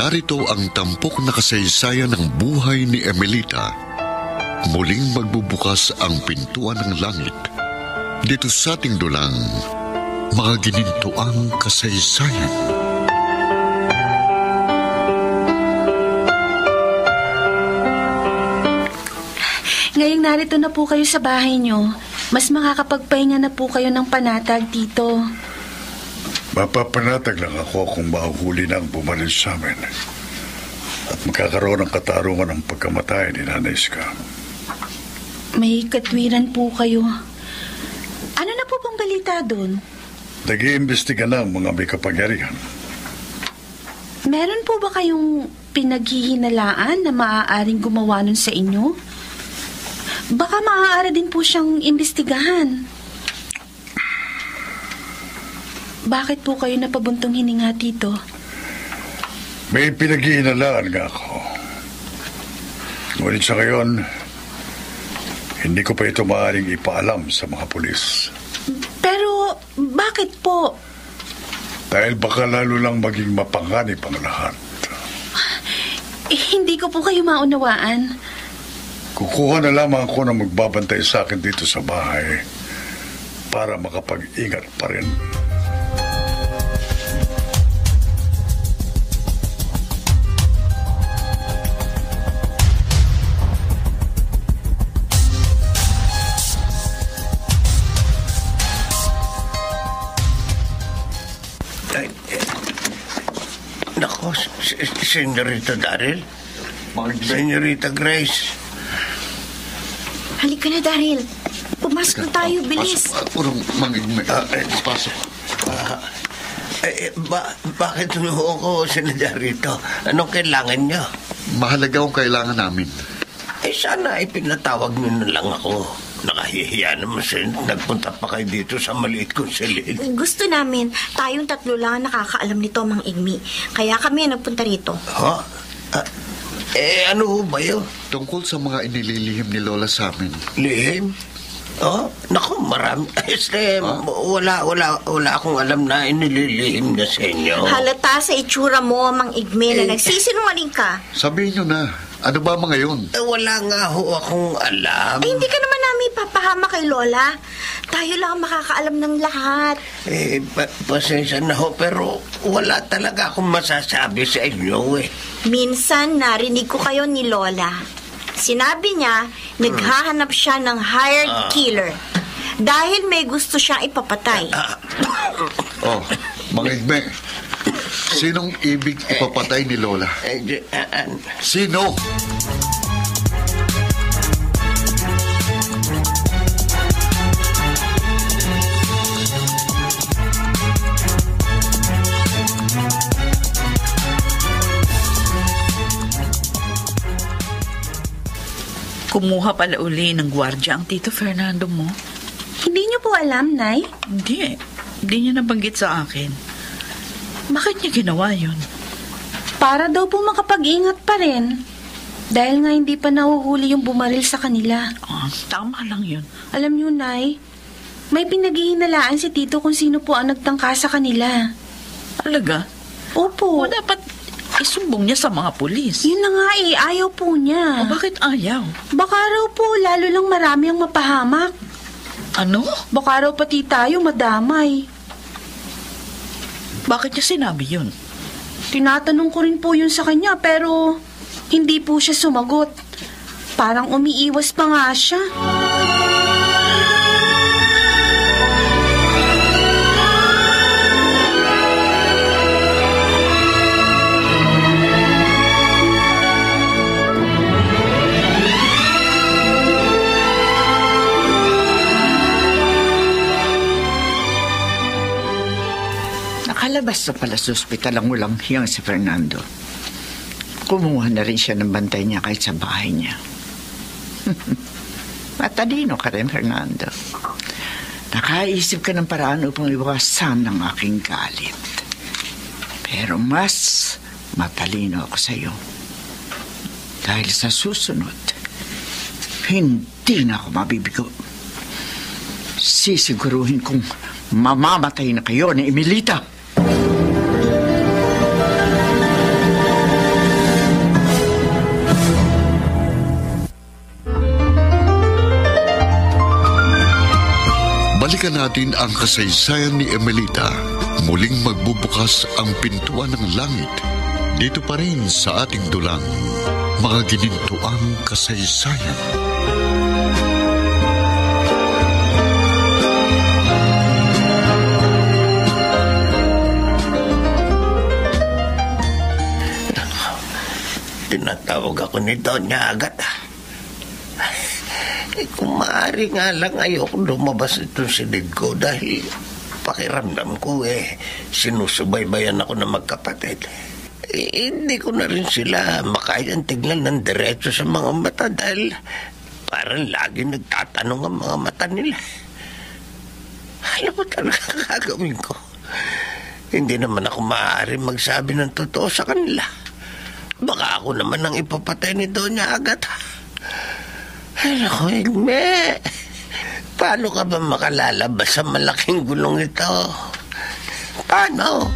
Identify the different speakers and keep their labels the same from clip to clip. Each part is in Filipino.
Speaker 1: Narito ang tampok na kasaysayan ng buhay ni Emelita. Muling magbubukas ang pintuan ng langit. Dito sa ating dulang, mga ginintuang kasaysayan.
Speaker 2: Ngayong narito na po kayo sa bahay nyo, mas makakapagpahinga na po kayo ng panatag dito.
Speaker 3: Mapapanatag lang ako kung mahuhuli na ang bumaril sa amin. At magkakaroon ng katarungan ng pagkamatay ni Nanay Ska.
Speaker 2: May katwiran po kayo. Ano na po bang balita doon?
Speaker 3: Nag-iimbestiga na ang mga may kapangyarihan.
Speaker 2: Meron po ba kayong pinaghihinalaan na maaaring gumawa nun sa inyo? Baka maaari din po siyang imbestigahan. Bakit po kayo napabuntong hininga dito?
Speaker 3: May pinaghihinalaan nga ako. Ngunit sa ngayon, hindi ko pa ito maaaring ipaalam sa mga pulis.
Speaker 2: Pero bakit po?
Speaker 3: Dahil baka lalo lang maging mapanganib ang lahat.
Speaker 2: Eh, hindi ko po kayo maunawaan.
Speaker 3: Kukuha na lamang ako ng magbabantay sa akin dito sa bahay para makapag-ingat pa rin.
Speaker 4: Senyorita Daryl. Senyorita Grace.
Speaker 5: Halika na, Daryl. Pumasok na tayo, bilis.
Speaker 1: Pasok, uh, urong mangigme.
Speaker 4: Ah, eh.
Speaker 1: Pasok.
Speaker 4: Eh, eh, ba, bakit ho ako sinadya rito? Anong kailangan niyo?
Speaker 1: Mahalaga ang kailangan namin.
Speaker 4: Eh, sana ipinatawag niyo na lang ako. Nakahihiya naman sa nagpunta pa kayo dito sa maliit kong silid.
Speaker 5: Gusto namin, tayong tatlo lang ang nakakaalam nito, Mang Igmi. Kaya kami ang nagpunta rito.
Speaker 4: Ha? Ah, eh, ano ho ba yun?
Speaker 1: Tungkol sa mga inililihim ni Lola sa amin.
Speaker 4: Lihim? Oh, naku, marami. Este, wala, wala, wala akong alam na inililihim niya sa inyo.
Speaker 5: Halata sa itsura mo, Mang Igmi,
Speaker 4: Eh.
Speaker 5: na nagsisinungaling ka.
Speaker 1: Sabihin nyo na, ano ba mga yun?
Speaker 4: Eh, wala nga ho akong alam.
Speaker 5: Eh, hindi ka naman namin papahama kay Lola. Tayo lang ang makakaalam ng lahat.
Speaker 4: Eh, pa- pasensya na ho, pero wala talaga akong masasabi sa inyo eh.
Speaker 5: Minsan, narinig ko kayo ni Lola. Sinabi niya, naghahanap siya ng hired killer. Dahil may gusto siyang ipapatay.
Speaker 1: Oh, mangigme. Sinong ibig ipapatay ni Lola?
Speaker 4: Eh, ah, ah,
Speaker 1: Sino?
Speaker 6: Kumuha pala uli ng gwardya ang Tito Fernando mo.
Speaker 2: Hindi niyo po alam, Nay?
Speaker 6: Hindi. Hindi niya nabanggit sa akin. Bakit niya ginawa yun?
Speaker 2: Para daw po makapag-ingat pa rin. Dahil nga hindi pa nahuhuli yung bumaril sa kanila.
Speaker 6: Ah, tama lang yun.
Speaker 2: Alam niyo, Nay, may pinaghihinalaan si Tito kung sino po ang nagtangka sa kanila.
Speaker 6: Talaga?
Speaker 2: Opo.
Speaker 6: O dapat isumbong niya sa mga pulis.
Speaker 2: Yun na nga eh, ayaw po
Speaker 6: O
Speaker 2: niya.
Speaker 6: bakit ayaw?
Speaker 2: Baka raw po lalo lang marami ang mapahamak.
Speaker 6: Ano?
Speaker 2: Baka raw pati tayo madamay.
Speaker 6: Bakit niya sinabi yun?
Speaker 2: Tinatanong ko rin po yun sa kanya pero hindi po siya sumagot. Parang umiiwas pa nga siya.
Speaker 7: Nakalabas na pala sa ospital ang ulang hiyang si Fernando. Kumuha na rin siya ng bantay niya kahit sa bahay niya. Matalino ka rin, Fernando. Nakaisip ka ng paraan upang iwasan ang aking galit. Pero mas matalino ako sa iyo. Dahil sa susunod, hindi na ako mabibigo. Sisiguruhin kong mamamatay na kayo ni Emilita.
Speaker 1: Balikan natin ang kasaysayan ni Emelita. Muling magbubukas ang pintuan ng langit. Dito pa rin sa ating dulang. Mga ginintuang kasaysayan.
Speaker 4: Tinatawag ako ni Donya agad. Eh, kung maaari nga lang ayoko lumabas itong sinig ko dahil pakiramdam ko eh sinusubaybayan ako ng magkapatid. Eh, hindi ko na rin sila makayang tignan ng diretso sa mga mata dahil parang lagi nagtatanong ang mga mata nila. Alam mo talaga gagawin ko. Hindi naman ako maaari magsabi ng totoo sa kanila. Baka ako naman ang ipapatay ni Donya agad. Naku, Igme. Paano ka ba makalalabas sa malaking gulong ito? Paano?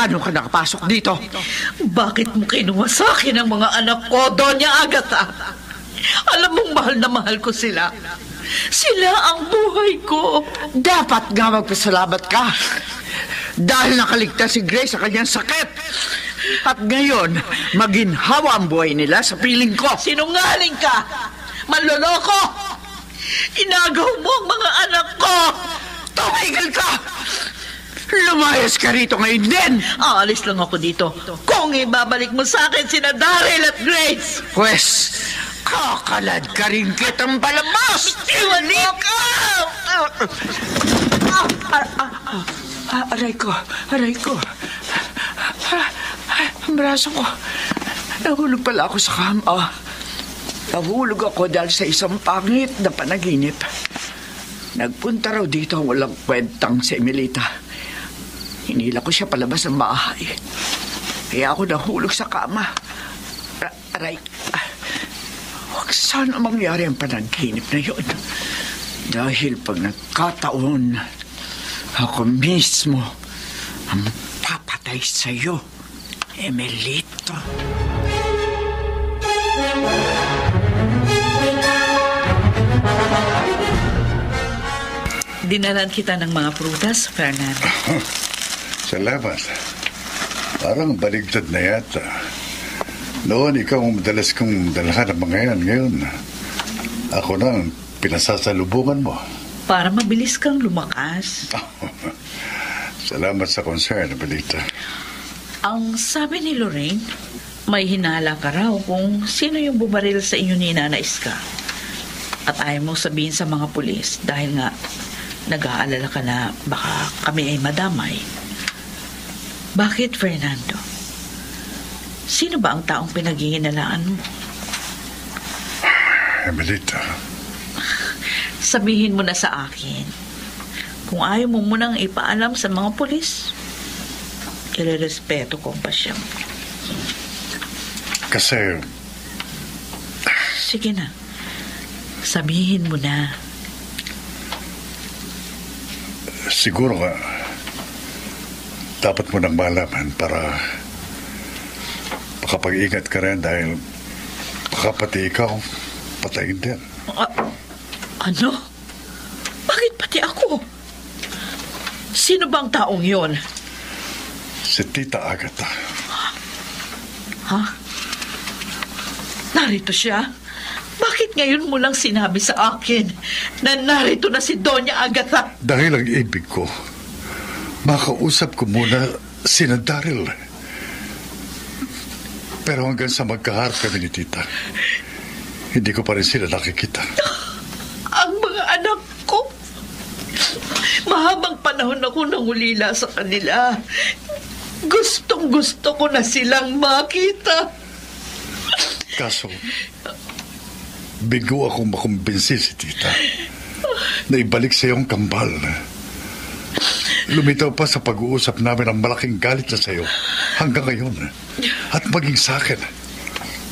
Speaker 7: Papaano ka nakapasok dito?
Speaker 6: Bakit mo kinuha sa akin ang mga anak ko, Donya Agatha? Alam mong mahal na mahal ko sila. Sila ang buhay ko.
Speaker 7: Dapat nga magpasalamat ka. Dahil nakaligtas si Grace sa kanyang sakit. At ngayon, maginhawa ang buhay nila sa piling ko.
Speaker 6: Sinungaling ka! Manloloko! Inagaw mo ang mga anak ko!
Speaker 7: Tumigil ka! Lumayas ka rito ngayon din!
Speaker 6: Aalis lang ako dito. Kung ibabalik mo sa akin sina Daryl at Grace!
Speaker 7: Pwes, kakalad ka rin kitang palabas!
Speaker 6: Iwan mo ka!
Speaker 7: Aray ko, aray ko. Ang braso ko. Nahulog pala ako sa kama. Nahulog ako dahil sa isang pangit na panaginip. Nagpunta raw dito ang walang kwentang si Emilita. Hinila ko siya palabas ng bahay. Kaya ako nahulog sa kama. Ra- aray, ah, huwag sana mangyari ang panaginip na yun. Dahil pag nagkataon, ako mismo ang papatay sa'yo, Emelito.
Speaker 6: Dinalan kita ng mga prutas, Fernando.
Speaker 3: Salamat. Parang baligtad na yata. Noon, ikaw ang madalas kong dalahan ng mga yan. Ngayon, ako na ang pinasasalubungan mo.
Speaker 6: Para mabilis kang lumakas.
Speaker 3: Salamat sa concern, Balita.
Speaker 6: Ang sabi ni Lorraine, may hinala ka raw kung sino yung bumaril sa inyo ni Nana Iska. At ayaw mong sabihin sa mga pulis dahil nga nag-aalala ka na baka kami ay madamay. Bakit, Fernando? Sino ba ang taong pinaghihinalaan mo?
Speaker 3: Emelita,
Speaker 6: Sabihin mo na sa akin. Kung ayaw mo munang ipaalam sa mga pulis, irerespeto ko ang pasyon.
Speaker 3: kasi
Speaker 6: Sige na. Sabihin mo na.
Speaker 3: siguro nga dapat mo nang malaman para makapag-ingat ka rin dahil baka pati ikaw patayin din.
Speaker 6: A- ano? Bakit pati ako? Sino bang taong yon?
Speaker 3: Si Tita Agatha.
Speaker 6: Ha? Narito siya? Bakit ngayon mo lang sinabi sa akin na narito na si Doña Agatha?
Speaker 3: Dahil ang ibig ko, makausap ko muna si Daryl. Pero hanggang sa magkaharap kami ni Tita, hindi ko pa rin sila nakikita.
Speaker 6: Ang mga anak ko. Mahabang panahon ako nangulila sa kanila. Gustong gusto ko na silang makita.
Speaker 3: Kaso, bigo akong makumbinsi si Tita na ibalik sa iyong kambal. Lumitaw pa sa pag-uusap namin ang malaking galit na sa iyo hanggang ngayon. At maging sa akin,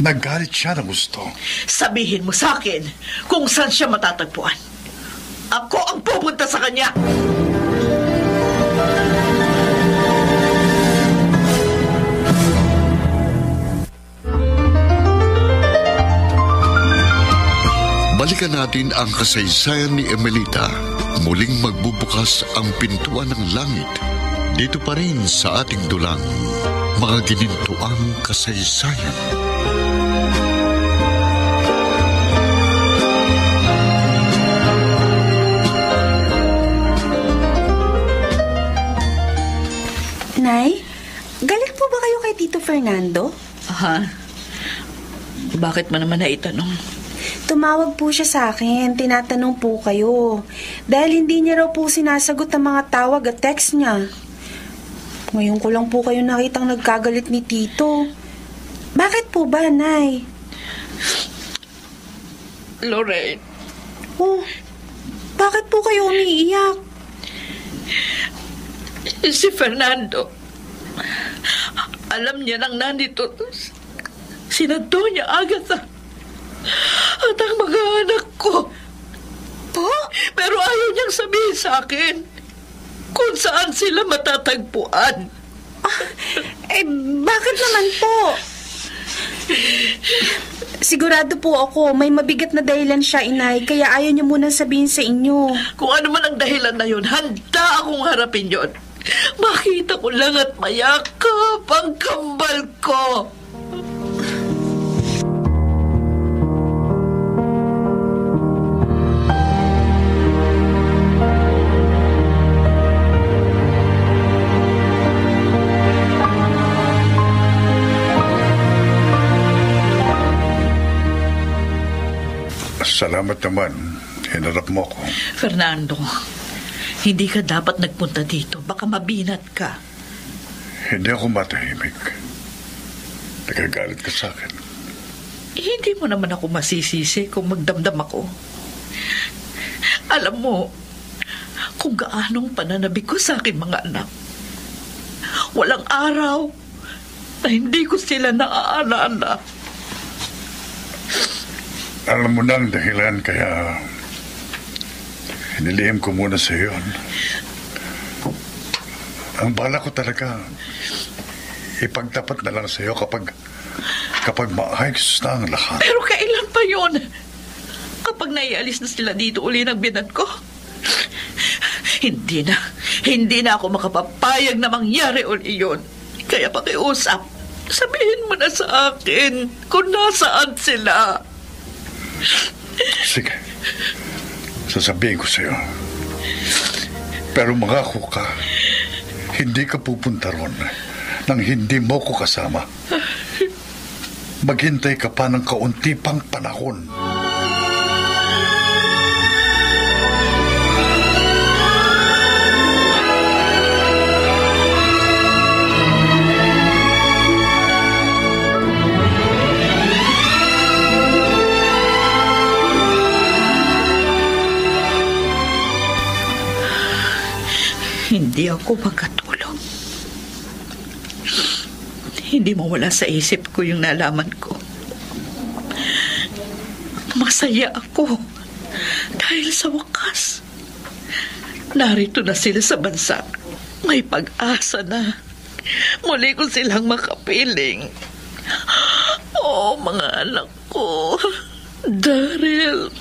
Speaker 3: Nagalit siya na gusto.
Speaker 6: Sabihin mo sa akin kung saan siya matatagpuan. Ako ang pupunta sa kanya.
Speaker 1: Balikan natin ang kasaysayan ni Emelita. Muling magbubukas ang pintuan ng langit. Dito pa rin sa ating dulang. Mga ginintuang kasaysayan.
Speaker 2: Nay, galit po ba kayo kay Tito Fernando?
Speaker 6: Ha? Bakit mo naman naitanong?
Speaker 2: Tumawag po siya sa akin, tinatanong po kayo. Dahil hindi niya raw po sinasagot ang mga tawag at text niya. Ngayon ko lang po kayo nakitang nagkagalit ni Tito. Bakit po ba, Nay?
Speaker 6: Lorraine,
Speaker 2: Oh, bakit po kayo umiiyak?
Speaker 6: si Fernando. Alam niya nang nandito si Antonia Agatha at ang mga anak ko. Po? Pero ayaw niyang sabihin sa akin kung saan sila matatagpuan.
Speaker 2: Eh, bakit naman po? Sigurado po ako, may mabigat na dahilan siya, inay, kaya ayaw niya munang sabihin sa inyo.
Speaker 6: Kung ano man ang dahilan na yun, handa akong harapin yon. Makita ko lang at mayakap ang kambal ko.
Speaker 3: Salamat naman. Hinarap mo ko.
Speaker 6: Fernando, hindi ka dapat nagpunta dito. Baka mabinat ka.
Speaker 3: Hindi ako matahimik. Nagagalit ka sa akin.
Speaker 6: Eh, hindi mo naman ako masisisi kung magdamdam ako. Alam mo, kung gaanong pananabik ko sa akin mga anak. Walang araw na hindi ko sila naaalala.
Speaker 3: Alam mo na ang dahilan kaya hinilihim ko muna sa iyon. Ang bala ko talaga, ipagtapat na lang sa iyo kapag kapag maayos na ang lahat.
Speaker 6: Pero kailan pa yon? Kapag naialis na sila dito uli ng binan ko? Hindi na. Hindi na ako makapapayag na mangyari uli yun. Kaya pakiusap, sabihin mo na sa akin kung nasaan sila.
Speaker 3: Sige, sasabihin ko sa iyo. Pero mangako ka, hindi ka pupunta ron nang hindi mo ko kasama. Maghintay ka pa ng kaunti pang panahon.
Speaker 6: Hindi ako makatulog. Hindi mo wala sa isip ko yung nalaman ko. Masaya ako dahil sa wakas. Narito na sila sa bansa. May pag-asa na. Muli ko silang makapiling. Oh, mga anak ko. Daryl,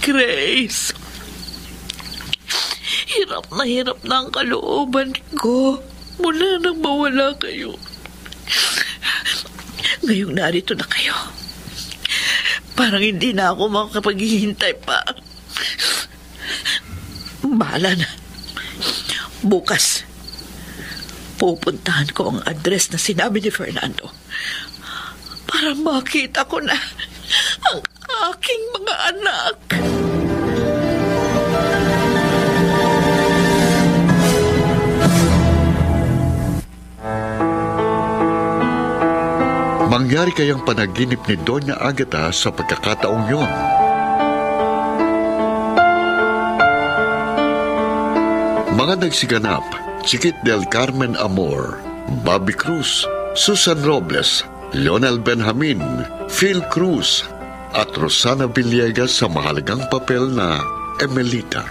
Speaker 6: Grace, Hirap na hirap na ang kalooban ko mula nang mawala kayo. Ngayong narito na kayo. Parang hindi na ako makapaghihintay pa. Bahala na. Bukas, pupuntahan ko ang address na sinabi ni Fernando para makita ko na ang aking mga anak.
Speaker 1: Mangyari kayang panaginip ni Doña Agata sa pagkakataong yon. Mga nagsiganap, si Kit del Carmen Amor, Bobby Cruz, Susan Robles, Lionel Benjamin, Phil Cruz, at Rosana Villegas sa mahalagang papel na Emelita.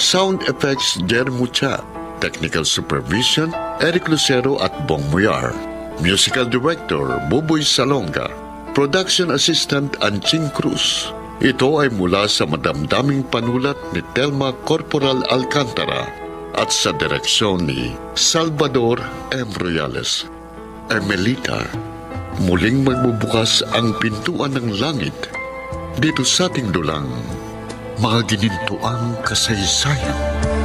Speaker 1: Sound effects Jer Mucha. Technical supervision Eric Lucero at Bong Muyar. Musical director Buboy Salonga. Production assistant Anching Cruz. Ito ay mula sa madamdaming panulat ni Telma Corporal Alcantara at sa direksyon ni Salvador M. Royales. Emelita, muling magbubukas ang pintuan ng langit dito sa ating dulang mga ginintuang kasaysayan.